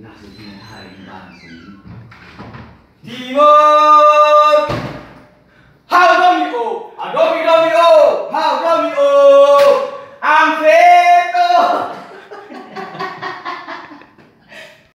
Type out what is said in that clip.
那是病态与满足你们